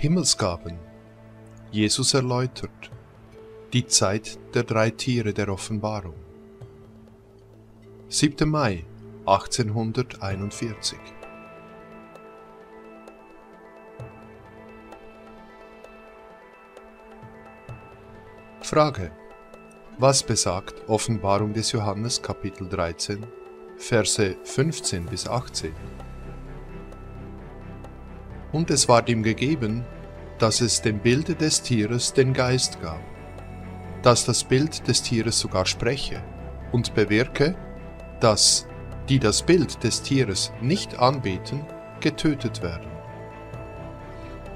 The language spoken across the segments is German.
Himmelsgaben. Jesus erläutert. Die Zeit der drei Tiere der Offenbarung. 7. Mai 1841. Frage. Was besagt Offenbarung des Johannes Kapitel 13, Verse 15 bis 18? Und es ward ihm gegeben, dass es dem Bilde des Tieres den Geist gab, dass das Bild des Tieres sogar spreche und bewirke, dass die das Bild des Tieres nicht anbeten, getötet werden.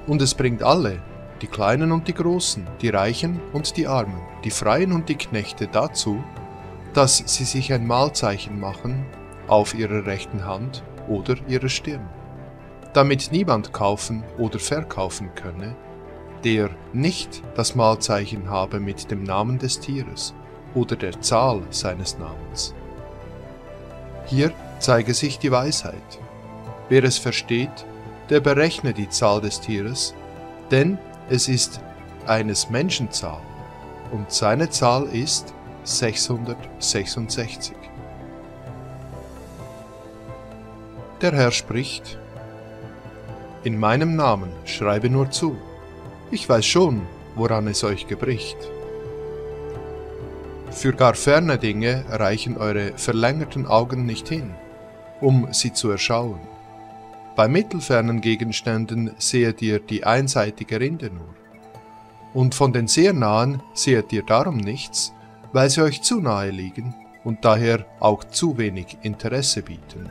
Und es bringt alle, die Kleinen und die Großen, die Reichen und die Armen, die Freien und die Knechte dazu, dass sie sich ein Mahlzeichen machen auf ihrer rechten Hand oder ihrer Stirn damit niemand kaufen oder verkaufen könne, der nicht das Malzeichen habe mit dem Namen des Tieres oder der Zahl seines Namens. Hier zeige sich die Weisheit. Wer es versteht, der berechne die Zahl des Tieres, denn es ist eines Menschen Zahl, und seine Zahl ist 666. Der Herr spricht, in meinem Namen schreibe nur zu. Ich weiß schon, woran es euch gebricht. Für gar ferne Dinge reichen eure verlängerten Augen nicht hin, um sie zu erschauen. Bei mittelfernen Gegenständen sehet ihr die einseitige Rinde nur. Und von den sehr nahen sehet ihr darum nichts, weil sie euch zu nahe liegen und daher auch zu wenig Interesse bieten.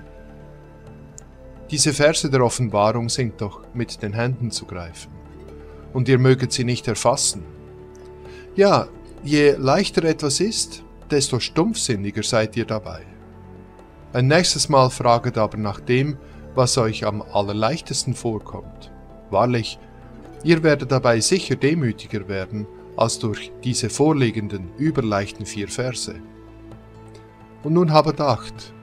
Diese Verse der Offenbarung sind doch mit den Händen zu greifen. Und ihr möget sie nicht erfassen. Ja, je leichter etwas ist, desto stumpfsinniger seid ihr dabei. Ein nächstes Mal fraget aber nach dem, was euch am allerleichtesten vorkommt. Wahrlich, ihr werdet dabei sicher demütiger werden als durch diese vorliegenden, überleichten vier Verse. Und nun habet Acht,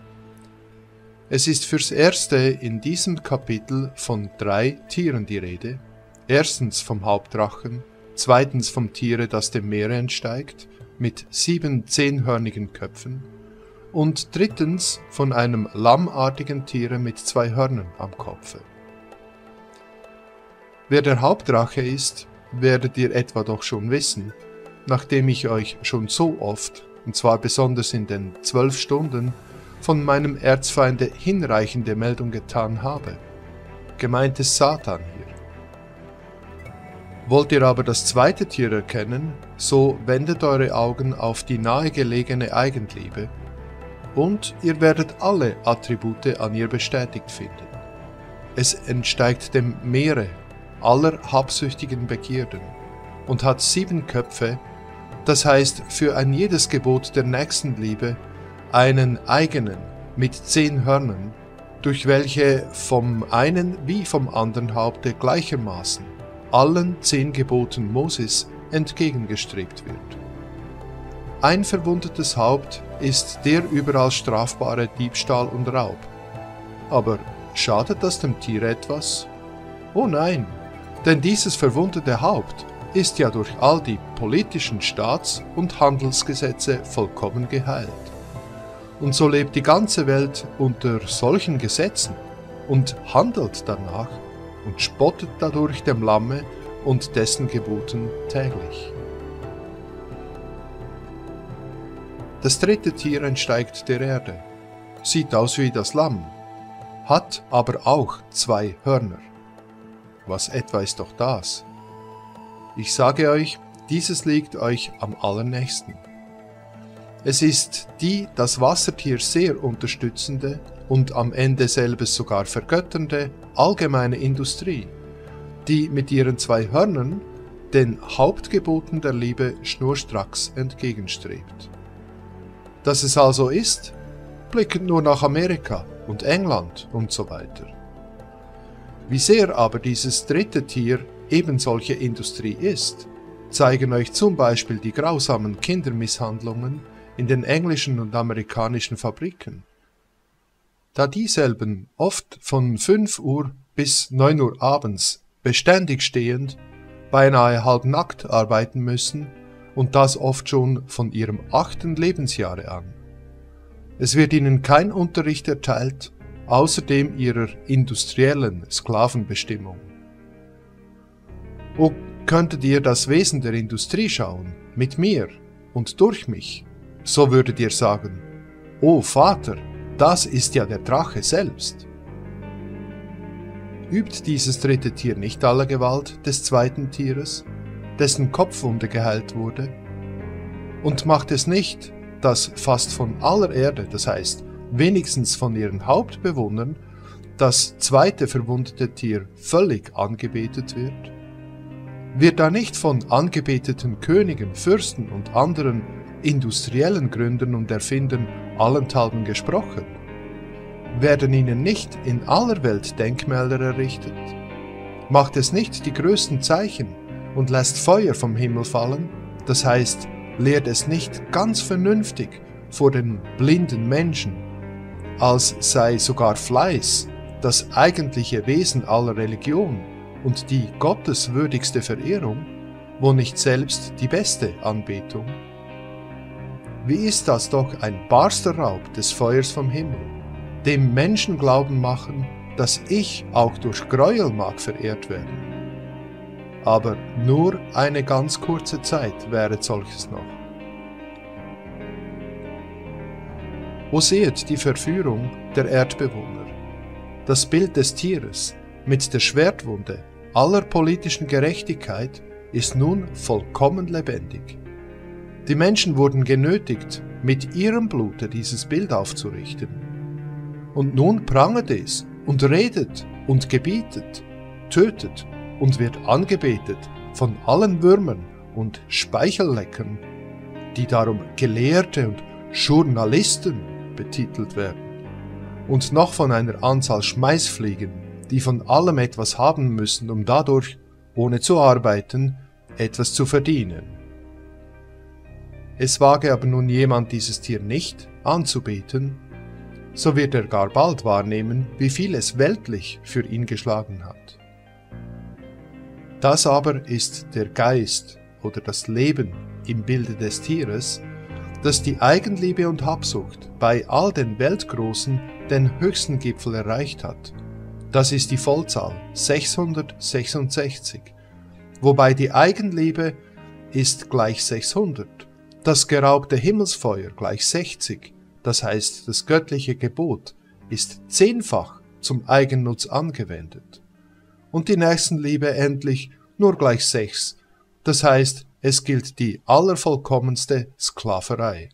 es ist fürs Erste in diesem Kapitel von drei Tieren die Rede. Erstens vom Hauptdrachen, zweitens vom Tiere, das dem Meere entsteigt, mit sieben zehnhörnigen Köpfen, und drittens von einem lammartigen Tiere mit zwei Hörnern am Kopfe. Wer der Hauptdrache ist, werdet ihr etwa doch schon wissen, nachdem ich euch schon so oft, und zwar besonders in den zwölf Stunden, von meinem Erzfeinde hinreichende Meldung getan habe. Gemeint ist Satan hier. Wollt ihr aber das zweite Tier erkennen, so wendet eure Augen auf die nahegelegene Eigenliebe, und ihr werdet alle Attribute an ihr bestätigt finden. Es entsteigt dem Meere aller habsüchtigen Begierden und hat sieben Köpfe, das heißt für ein jedes Gebot der Nächstenliebe einen eigenen mit zehn Hörnern, durch welche vom einen wie vom anderen Haupte gleichermaßen allen zehn Geboten Moses entgegengestrebt wird. Ein verwundetes Haupt ist der überall strafbare Diebstahl und Raub. Aber schadet das dem Tier etwas? Oh nein, denn dieses verwundete Haupt ist ja durch all die politischen Staats- und Handelsgesetze vollkommen geheilt. Und so lebt die ganze Welt unter solchen Gesetzen und handelt danach und spottet dadurch dem Lamme und dessen Geboten täglich. Das dritte Tier entsteigt der Erde, sieht aus wie das Lamm, hat aber auch zwei Hörner. Was etwa ist doch das? Ich sage euch, dieses liegt euch am allernächsten. Es ist die das Wassertier sehr unterstützende und am Ende selbes sogar vergötternde allgemeine Industrie, die mit ihren zwei Hörnern den Hauptgeboten der Liebe schnurstracks entgegenstrebt. Dass es also ist, blickend nur nach Amerika und England und so weiter. Wie sehr aber dieses dritte Tier eben solche Industrie ist, zeigen euch zum Beispiel die grausamen Kindermisshandlungen, in den englischen und amerikanischen Fabriken. Da dieselben oft von 5 Uhr bis 9 Uhr abends beständig stehend, beinahe halbnackt arbeiten müssen und das oft schon von ihrem achten Lebensjahre an. Es wird ihnen kein Unterricht erteilt, außerdem ihrer industriellen Sklavenbestimmung. O könntet ihr das Wesen der Industrie schauen, mit mir und durch mich, so würdet ihr sagen, O Vater, das ist ja der Drache selbst. Übt dieses dritte Tier nicht alle Gewalt des zweiten Tieres, dessen Kopfwunde geheilt wurde? Und macht es nicht, dass fast von aller Erde, das heißt wenigstens von ihren Hauptbewohnern, das zweite verwundete Tier völlig angebetet wird? Wird da nicht von angebeteten Königen, Fürsten und anderen industriellen Gründern und Erfindern allenthalben gesprochen? Werden ihnen nicht in aller Welt Denkmäler errichtet? Macht es nicht die größten Zeichen und lässt Feuer vom Himmel fallen? Das heißt, lehrt es nicht ganz vernünftig vor den blinden Menschen, als sei sogar Fleiß das eigentliche Wesen aller Religion und die gotteswürdigste Verehrung, wo nicht selbst die beste Anbetung? Wie ist das doch ein barster Raub des Feuers vom Himmel, dem Menschen glauben machen, dass ich auch durch Gräuel mag verehrt werden? Aber nur eine ganz kurze Zeit wäre solches noch. Wo seht die Verführung der Erdbewohner? Das Bild des Tieres mit der Schwertwunde aller politischen Gerechtigkeit ist nun vollkommen lebendig. Die Menschen wurden genötigt, mit ihrem Blute dieses Bild aufzurichten. Und nun prangert es und redet und gebietet, tötet und wird angebetet von allen Würmern und Speichelleckern, die darum Gelehrte und Journalisten betitelt werden, und noch von einer Anzahl Schmeißfliegen, die von allem etwas haben müssen, um dadurch, ohne zu arbeiten, etwas zu verdienen. Es wage aber nun jemand dieses Tier nicht anzubeten, so wird er gar bald wahrnehmen, wie viel es weltlich für ihn geschlagen hat. Das aber ist der Geist oder das Leben im Bilde des Tieres, dass die Eigenliebe und Habsucht bei all den Weltgroßen den höchsten Gipfel erreicht hat. Das ist die Vollzahl 666, wobei die Eigenliebe ist gleich 600, das geraubte Himmelsfeuer gleich 60, das heißt das göttliche Gebot ist zehnfach zum Eigennutz angewendet. Und die Nächstenliebe endlich nur gleich 6, das heißt es gilt die allervollkommenste Sklaverei.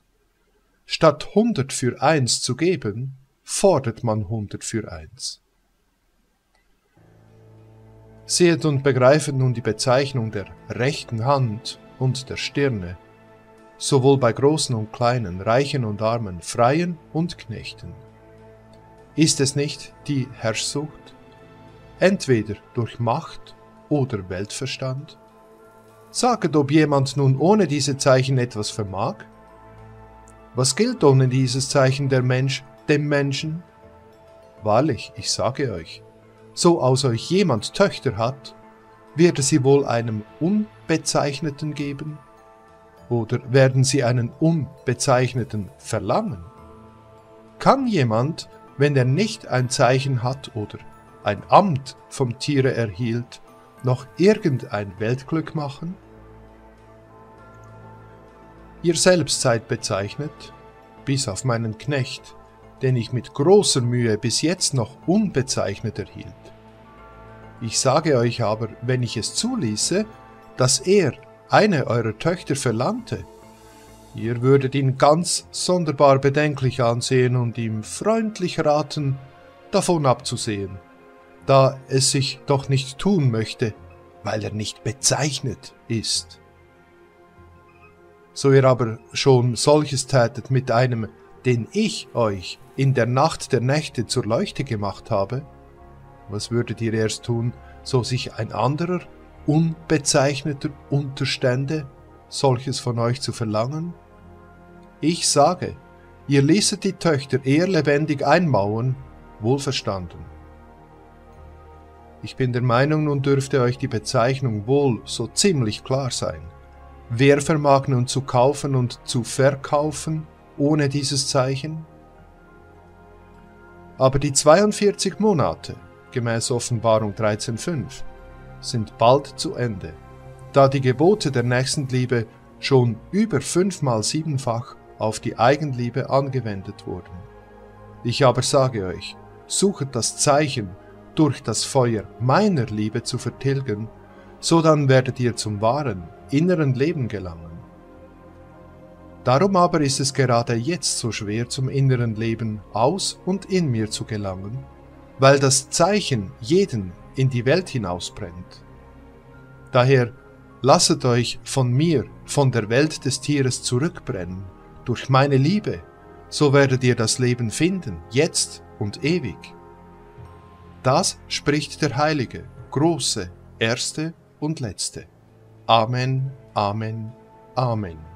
Statt 100 für eins zu geben, fordert man 100 für eins. Seht und begreifet nun die Bezeichnung der rechten Hand und der Stirne, sowohl bei Großen und Kleinen, Reichen und Armen, Freien und Knechten. Ist es nicht die Herrschsucht, entweder durch Macht oder Weltverstand? Saget, ob jemand nun ohne diese Zeichen etwas vermag? Was gilt ohne dieses Zeichen der Mensch dem Menschen? Wahrlich, ich sage euch, so aus euch jemand Töchter hat, wird er sie wohl einem Unbezeichneten geben? Oder werden sie einen Unbezeichneten verlangen? Kann jemand, wenn er nicht ein Zeichen hat oder ein Amt vom Tiere erhielt, noch irgendein Weltglück machen? Ihr selbst seid bezeichnet, bis auf meinen Knecht, den ich mit großer Mühe bis jetzt noch unbezeichnet erhielt. Ich sage euch aber, wenn ich es zuließe, dass er eine eurer Töchter verlangte, ihr würdet ihn ganz sonderbar bedenklich ansehen und ihm freundlich raten, davon abzusehen, da es sich doch nicht tun möchte, weil er nicht bezeichnet ist. So ihr aber schon solches tätet mit einem, den ich euch in der Nacht der Nächte zur Leuchte gemacht habe, was würdet ihr erst tun, so sich ein anderer, unbezeichneter unterstände, solches von euch zu verlangen? Ich sage, ihr ließet die Töchter eher lebendig einmauern, wohlverstanden. Ich bin der Meinung, nun dürfte euch die Bezeichnung wohl so ziemlich klar sein. Wer vermag nun zu kaufen und zu verkaufen ohne dieses Zeichen? Aber die 42 Monate, gemäß Offenbarung 13.5, sind bald zu Ende, da die Gebote der Nächstenliebe schon über fünfmal siebenfach auf die Eigenliebe angewendet wurden. Ich aber sage euch, suchet das Zeichen, durch das Feuer meiner Liebe zu vertilgen, so dann werdet ihr zum wahren, inneren Leben gelangen. Darum aber ist es gerade jetzt so schwer zum inneren Leben aus und in mir zu gelangen, weil das Zeichen jeden in die Welt hinausbrennt. Daher lasset euch von mir, von der Welt des Tieres zurückbrennen, durch meine Liebe, so werdet ihr das Leben finden, jetzt und ewig. Das spricht der Heilige, große, erste und letzte. Amen, Amen, Amen.